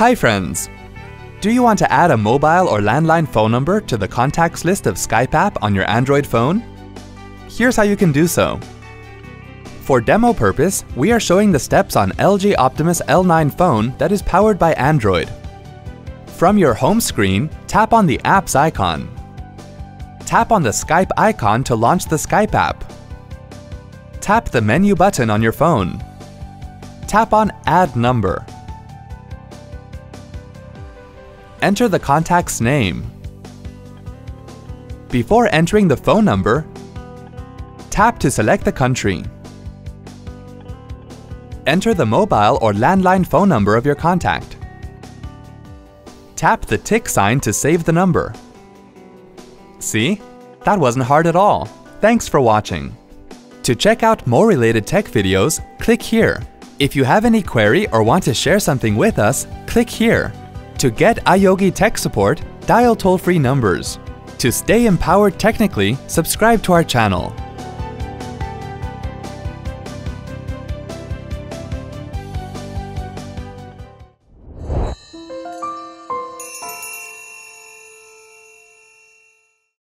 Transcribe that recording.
Hi friends! Do you want to add a mobile or landline phone number to the contacts list of Skype app on your Android phone? Here's how you can do so. For demo purpose, we are showing the steps on LG Optimus L9 phone that is powered by Android. From your home screen, tap on the Apps icon. Tap on the Skype icon to launch the Skype app. Tap the menu button on your phone. Tap on Add Number. Enter the contact's name. Before entering the phone number, tap to select the country. Enter the mobile or landline phone number of your contact. Tap the tick sign to save the number. See? That wasn't hard at all. Thanks for watching. To check out more related tech videos, click here. If you have any query or want to share something with us, click here. To get iYogi tech support, dial toll-free numbers. To stay empowered technically, subscribe to our channel.